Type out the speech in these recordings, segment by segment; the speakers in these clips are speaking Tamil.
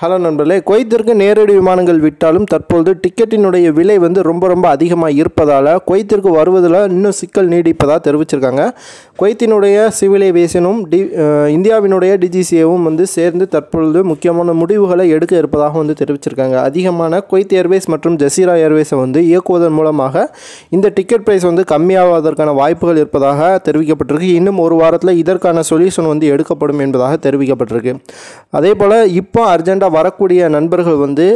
ஹலோ நண்பர்களே குவைத்திற்கு நேரடி விமானங்கள் விட்டாலும் தற்பொழுது டிக்கெட்டினுடைய விலை வந்து ரொம்ப ரொம்ப அதிகமாக இருப்பதால் குவைத்திற்கு வருவதில் இன்னும் சிக்கல் நீடிப்பதாக தெரிவிச்சிருக்காங்க. குவைத்தினுடைய சிவில் ஏவியேஷனும் டி இந்தியாவினுடைய டிஜிசிஏவும் வந்து சேர்ந்து தற்பொழுது முக்கியமான முடிவுகளை எடுக்க இருப்பதாக வந்து தெரிவிச்சிருக்காங்க. அதிகமான குவைத் ஏர்வேஸ் மற்றும் ஜசீரா ஏர்வேஸை வந்து இயக்குவதன் மூலமாக இந்த டிக்கெட் ப்ரைஸ் வந்து கம்மியாவதற்கான வாய்ப்புகள் இருப்பதாக தெரிவிக்கப்பட்டிருக்கு. இன்னும் ஒரு வாரத்தில் இதற்கான சொல்யூஷன் வந்து எடுக்கப்படும் என்பதாக தெரிவிக்கப்பட்டிருக்கு. அதே போல் இப்போ அர்ஜென்ட்டாக வரக்கூடிய நண்பர்கள் வந்து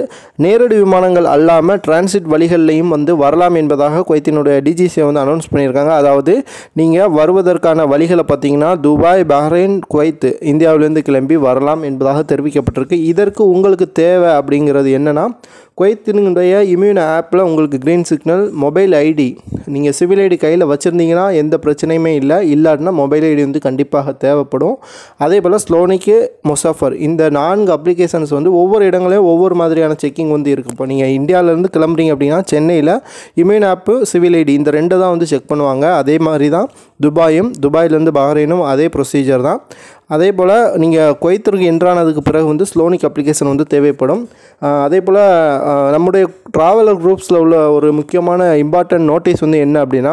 நேரடி விமானங்கள் அல்லாமல் டிரான்சிட் வழிகள்லையும் வந்து வரலாம் என்பதாக குவைத்தினுடைய டிஜிசியை வந்து அனௌன்ஸ் பண்ணியிருக்காங்க. அதாவது நீங்கள் வருவதற்கான வழிகளை பார்த்தீங்கன்னா துபாய் பஹ்ரைன் குவைத் இந்தியாவிலேருந்து கிளம்பி வரலாம் என்பதாக தெரிவிக்கப்பட்டிருக்கு. இதற்கு உங்களுக்கு தேவை அப்படிங்கிறது என்னென்னா குவைத்தினுடைய இம்யூன் ஆப்பில் உங்களுக்கு க்ரீன் சிக்னல் மொபைல் ஐடி நீங்கள் சிவில் ஐடி கையில் வச்சுருந்தீங்கன்னா எந்த பிரச்சனையுமே இல்லை. இல்லாட்டினா மொபைல் ஐடி வந்து கண்டிப்பாக தேவைப்படும். அதே போல் ஸ்லோனிக்கு முசாஃபர். இந்த நான்கு அப்ளிகேஷன்ஸ் வந்து ஒவ்வொரு இடங்களையும் ஒவ்வொரு மாதிரியான செக்கிங் வந்து இருக்குது இப்போ நீங்கள் இந்தியாவிலேருந்து கிளம்புறீங்க அப்படின்னா சென்னையில் இம்யூன் ஆப்பு சிவில் ஐடி இந்த ரெண்டு தான் வந்து செக் பண்ணுவாங்க. அதே மாதிரி தான் துபாயும் துபாயிலேருந்து பஹ்ரைனும் அதே ப்ரொசீஜர் தான். அதே போல் நீங்கள் குவைத்திற்கு என்ட்ரானதுக்கு பிறகு வந்து ஸ்லோனிக் அப்ளிகேஷன் வந்து தேவைப்படும். அதே போல் நம்முடைய ட்ராவலர் குரூப்ஸில் உள்ள ஒரு முக்கியமான இம்பார்ட்டன்ட் நோட்டீஸ் வந்து என்ன அப்படின்னா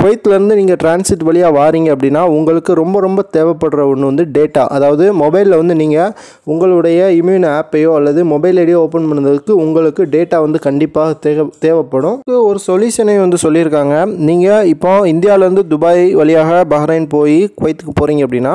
குவைத்லேருந்து நீங்கள் டிரான்சிட் வழியாக வாரீங்க அப்படின்னா உங்களுக்கு ரொம்ப ரொம்ப தேவைப்படுற ஒன்று வந்து டேட்டா அதாவது மொபைலில் வந்து நீங்கள் உங்களுடைய இம்யூன் ஆப்பையோ அல்லது மொபைல் ஐடியோ ஓப்பன் பண்ணுறதுக்கு உங்களுக்கு டேட்டா வந்து கண்டிப்பாக தேவை தேவைப்படும். ஒரு சொல்யூஷனை வந்து சொல்லியிருக்காங்க. நீங்கள் இப்போ இந்தியாவிலேருந்து துபாய் வழியாக பஹ்ரைன் போய் குவைத்துக்கு போகிறீங்க அப்படின்னா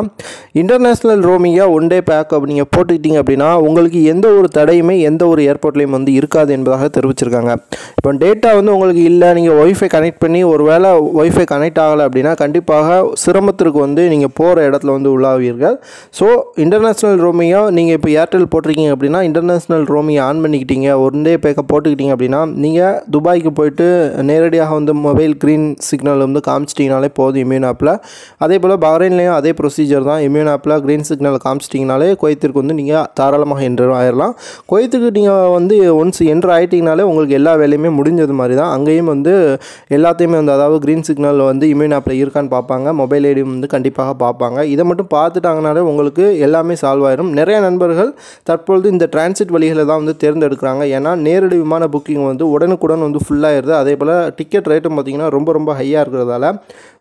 இன்டர்நேஷ்னல் ரோமிங்காக ஒன் டே பேக் அப்படி நீங்கள் போட்டுக்கிட்டீங்க அப்படின்னா உங்களுக்கு எந்த ஒரு தடையுமே எந்த ஒரு ஏர்போர்ட்லேயும் வந்து இருக்காது என்பதாக தெரிவிச்சிருக்காங்க. இப்போ டேட்டா வந்து உங்களுக்கு இல்லை நீங்கள் ஒய்ஃபை கனெக்ட் பண்ணி ஒரு வேளை ஒய்ஃபை கனெக்ட் ஆகலை அப்படின்னா கண்டிப்பாக சிரமத்திற்கு வந்து நீங்கள் போகிற இடத்துல வந்து உள்ளாவீர்கள். ஸோ இன்டர்நேஷ்னல் ரோமிங்காக நீங்கள் இப்போ ஏர்டெல் போட்டிருக்கீங்க அப்படின்னா இன்டர்நேஷ்னல் ரோமிங் ஆன் பண்ணிக்கிட்டீங்க. ஒன் டே பேக்கப் போட்டுக்கிட்டீங்க அப்படின்னா நீங்கள் துபாய்க்கு போயிட்டு நேரடியாக வந்து மொபைல் க்ரீன் சிக்னல் வந்து காமிச்சிட்டிங்கனாலே போதும் இம்யூன் ஆப்பில் அதே போல் பஹ்ரைன்லேயும் அதே ப்ரொசீஜர் தான் இம்யூன் ஆப்பில் க்ரீன் சிக்னல் காமிச்சிட்டிங்கனாலே குவைத்திற்கு வந்து நீங்கள் தாராளமாக என்ட்ரு ஆயிடலாம் குவைத்துக்கு நீங்கள் வந்து ஒன்ஸ் என்ட்ரு ஆகிட்டிங்கனாலே உங்களுக்கு எல்லா வேலையுமே முடிஞ்சது மாதிரி தான். அங்கேயும் வந்து எல்லாத்தையுமே வந்து அதாவது க்ரீன் சிக்னல் வந்து இம்யூன் ஆப்பில் இருக்கான்னு பார்ப்பாங்க. மொபைல் ஐடி வந்து கண்டிப்பாக பார்ப்பாங்க. இதை மட்டும் பார்த்துட்டாங்கனாலே உங்களுக்கு எல்லாமே சால்வ் ஆயிரும். நிறைய நண்பர்கள் தற்பொழுது இந்த டிரான்சிட் வழிகளை தான் வந்து தேர்ந்தெடுக்கிறாங்க. ஏன்னா நேரடி விமான புக்கிங் வந்து உடனுக்குடன் வந்து ஃபுல்லாகிடுது அதே போல் டிக்கெட் ரேட்டும் பார்த்திங்கன்னா ரொம்ப ரொம்ப ஹையாக இருக்கிறதால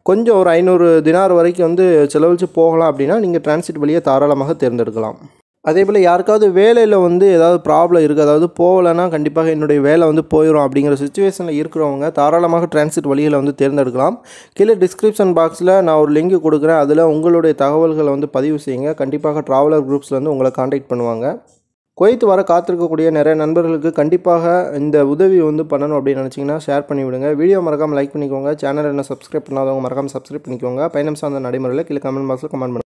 கொஞ்சம் ஒரு ஐநூறு தினார் வரைக்கும் வந்து செலவழித்து போகலாம் அப்படின்னா நீங்கள் டிரான்சிட் வழியை தாராளமாக தேர்ந்தெடுக்கலாம். அதே போல் யாருக்காவது வேலையில் வந்து ஏதாவது ப்ராப்ளம் இருக்குது அதாவது போகலைன்னா கண்டிப்பாக என்னுடைய வேலை வந்து போயிடும் அப்படிங்கிற சுச்சுவேஷனில் இருக்கிறவங்க தாராளமாக டிரான்சிட் வழியில் வந்து தேர்ந்தெடுக்கலாம். கீழே டிஸ்கிரிப்ஷன் பாக்ஸில் நான் ஒரு லிங்க் கொடுக்குறேன். அதில் உங்களுடைய தகவல்களை வந்து பதிவு செய்யுங்க. கண்டிப்பாக ட்ராவலர் குரூப்ஸில் வந்து உங்களை காண்டாக்ட் பண்ணுவாங்க. குவைத் வர காத்திருக்கக்கூடிய நிறைய நண்பர்களுக்கு கண்டிப்பாக இந்த உதவி வந்து பண்ணணும் அப்படின்னு நினச்சிங்கன்னா ஷேர் பண்ணி விடுங்க. வீடியோ மறக்காமல் லைக் பண்ணிக்கோங்க. சேனல் என்ன சப்ஸ்கிரைப் பண்ணாதவங்க மறக்காமல் சப்ஸ்கிரைப் பண்ணிக்கோங்க. பயணம் சார்ந்த நடைமுறையில் கீழே கமெண்ட் பாக்ஸில் கமெண்ட் பண்ணுங்கள்